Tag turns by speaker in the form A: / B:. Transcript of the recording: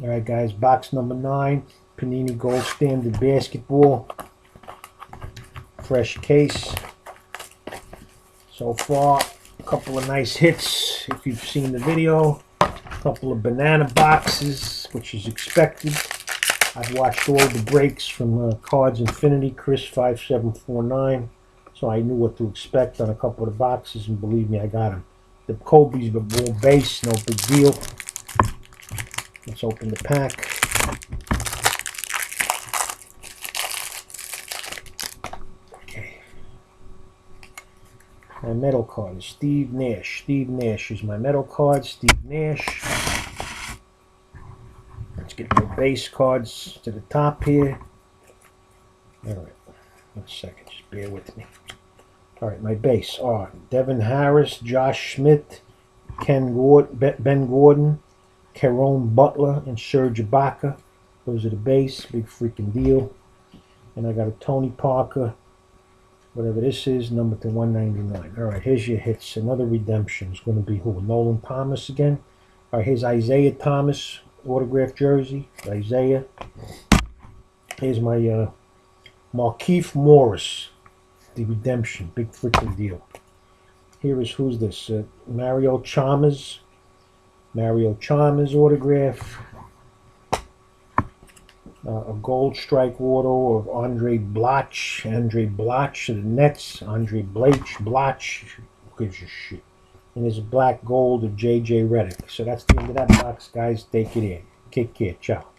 A: All right, guys, box number nine, Panini Gold Standard Basketball. Fresh case. So far, a couple of nice hits. If you've seen the video, a couple of banana boxes, which is expected. I've watched all the breaks from uh, Cards Infinity, Chris five seven four nine, so I knew what to expect on a couple of the boxes, and believe me, I got them. The Kobe's the ball base, no big deal. Let's open the pack. Okay. My metal card is Steve Nash. Steve Nash is my metal card. Steve Nash. Let's get my base cards to the top here. All right. One second. Just bear with me. All right. My base are Devin Harris, Josh Smith, Ken Gord- Ben Gordon, Caron Butler, and Serge Ibaka. Those are the base. Big freaking deal. And I got a Tony Parker, whatever this is, number to 199. All right, here's your hits. Another redemption is going to be who? Nolan Thomas again. All right, here's Isaiah Thomas, autographed jersey. Isaiah. Here's my uh, Markieff Morris, the redemption. Big freaking deal. Here is who's this? Uh, Mario Chalmers. Mario Chalmers autograph. Uh, a gold strike auto of Andre Blotch. Andre Blotch of the Nets. Andre Blach. Blotch. Who gives shit? And a black gold of JJ Redick. So that's the end of that box, guys. Take it in. Take care. Ciao.